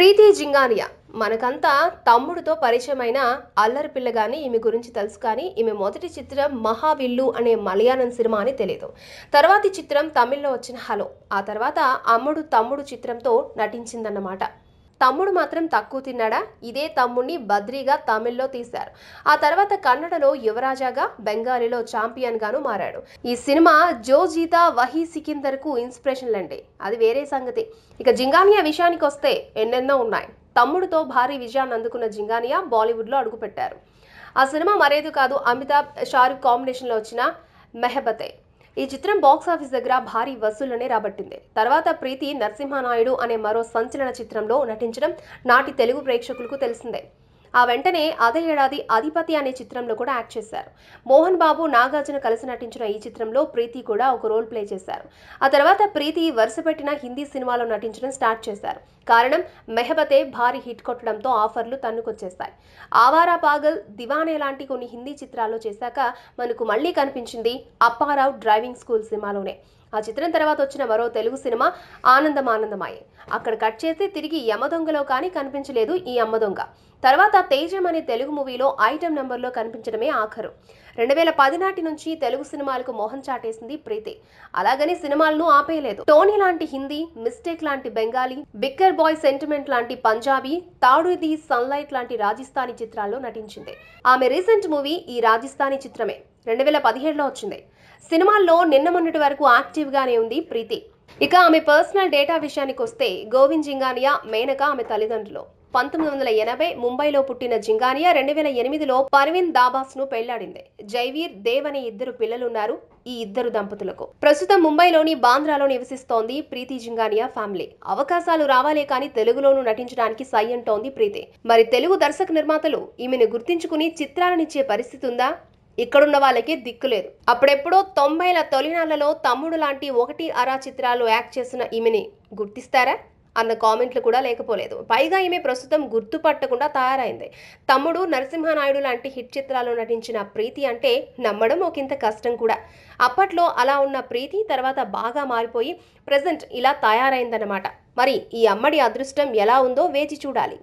ప్రీతి జింగానియా. మనకంతా తమ్ముడితో పరిచయమైన అల్లరి పిల్లగాని ఈమె గురించి తెలుసు కానీ ఈమె మొదటి చిత్రం మహావిల్లు అనే మలయాళం సినిమా అని తెలియదు తర్వాతి చిత్రం తమిళ్ళో వచ్చిన హలో. ఆ తర్వాత అమ్ముడు తమ్ముడు చిత్రంతో నటించిందన్నమాట. తమ్ముడు మాత్రం తక్కువ తిన్నాడా? ఇదే తమ్ముడిని బద్రీగా తమిళ్ళో తీశారు. ఆ తర్వాత కన్నడలో యువరాజాగా బెంగాలీలో ఛాంపియన్ గాను మారాడు. ఈ సినిమా జోజీతా వహీ సికిందర్కు ఇన్స్పిరేషన్ అండి అది వేరే సంగతి. ఇక జింగానియా విషయానికి వస్తే ఎన్నెన్నో ఉన్నాయి. తమ్ముడితో భారీ విజయాన్ని అందుకున్న జింగానియా బాలీవుడ్లో అడుగుపెట్టారు. ఆ సినిమా మరేది కాదు అమితాబ్ షారుఖ్ కాంబినేషన్లో వచ్చిన మెహబతే. ఈ చిత్రం బాక్స్ ఆఫీస్ దగ్గర భారీ వసూళ్ళనే రాబట్టింది. తర్వాత ప్రీతి నరసింహనాయుడు అనే మరో సంచలన చిత్రంలో నటించడం నాటి తెలుగు ప్రేక్షకులకు తెలిసిందే. ఆ వెంటనే అదే ఏడాది అధిపతి అనే చిత్రంలో కూడా యాక్ట్ చేశారు. మోహన్ బాబు నాగార్జున కలిసి నటించిన ఈ చిత్రంలో ప్రీతి కూడా ఒక రోల్ ప్లే చేశారు. ఆ తర్వాత ప్రీతి వరుసపెట్టిన హిందీ సినిమాలో నటించడం స్టార్ట్ చేశారు. కారణం మెహబతే భారీ హిట్ కొట్టడంతో ఆఫర్లు తన్నుకొచ్చేస్తాయి ఆవారా పాగల్ దివానే లాంటి కొన్ని హిందీ చిత్రాల్లో చేశాక మనకు మళ్ళీ కనిపించింది అప్పారావు డ్రైవింగ్ స్కూల్ సినిమాలోనే. ఆ చిత్రం తర్వాత వచ్చిన మరో తెలుగు సినిమా ఆనందం ఆనందమాయే అక్కడ కట్ చేసి తిరిగి యమదొంగలో కానీ కనిపించలేదు ఈ అమ్మదొంగ తర్వాత తేజం అనే తెలుగు మూవీలో ఐటెం నెంబర్లో కనిపించడమే ఆఖరు. రెండు వేల పది నాటి నుంచి తెలుగు సినిమాలకు మోహన్ చాటేసింది ప్రీతి. అలాగని సినిమాలను ఆపేయలేదు. టోనీ లాంటి హిందీ మిస్టేక్ లాంటి బెంగాలీ బిక్కర్ బాయ్ సెంటిమెంట్ లాంటి పంజాబీ తాడు ది సన్లైట్ లాంటి రాజస్థానీ చిత్రాల్లో నటించింది. ఆమె రీసెంట్ మూవీ ఈ రాజస్థానీ చిత్రమే. రెండు వేల పదిహేడులో వచ్చింది. సినిమాల్లో నిన్న మొన్నటి వరకు యాక్టివ్గానే ఉంది ప్రీతి. ఇక ఆమె పర్సనల్ డేటా విషయానికి వస్తే గోవింద్ జింగానియా మేనక ఆమె తల్లిదండ్రులు. పంతొమ్మిది వందల ఎనభై ముంబైలో పుట్టిన జింగానియా రెండు వేల ఎనిమిదిలో పర్వీన్ దాబాస్ను పెళ్ళాడింది. జైవీర్ దేవ్ అనే ఇద్దరు పిల్లలున్నారు ఈ ఇద్దరు దంపతులకు. ప్రస్తుతం ముంబైలోని బాంద్రాలో నివసిస్తోంది ప్రీతి జింగానియా ఫ్యామిలీ. అవకాశాలు రావాలే కానీ తెలుగులోనూ నటించడానికి సై అంటోంది ప్రీతి. మరి తెలుగు దర్శక నిర్మాతలు ఈమెను గుర్తించుకుని చిత్రాలనిచ్చే పరిస్థితి ఉందా? ఇక్కడున్న వాళ్ళకి దిక్కు లేదు. అప్పుడెప్పుడో తొంభైల తొలినాళ్ళలో తమ్ముడు లాంటి ఒకటి అరా చిత్రాలు యాక్ట్ చేసిన ఈమెని గుర్తిస్తారా? అన్న కామెంట్లు కూడా లేకపోలేదు. పైగా ఈమె ప్రస్తుతం గుర్తుపట్టకుండా తయారైంది. తమ్ముడు నరసింహనాయుడు లాంటి హిట్ చిత్రాల్లో నటించిన ప్రీతి అంటే నమ్మడం ఒకంత కష్టం కూడా. అప్పట్లో అలా ఉన్న ప్రీతి తర్వాత బాగా మారిపోయి ప్రజెంట్ ఇలా తయారైందన్నమాట. మరి ఈ అమ్మడి అదృష్టం ఎలా ఉందో వేచి చూడాలి.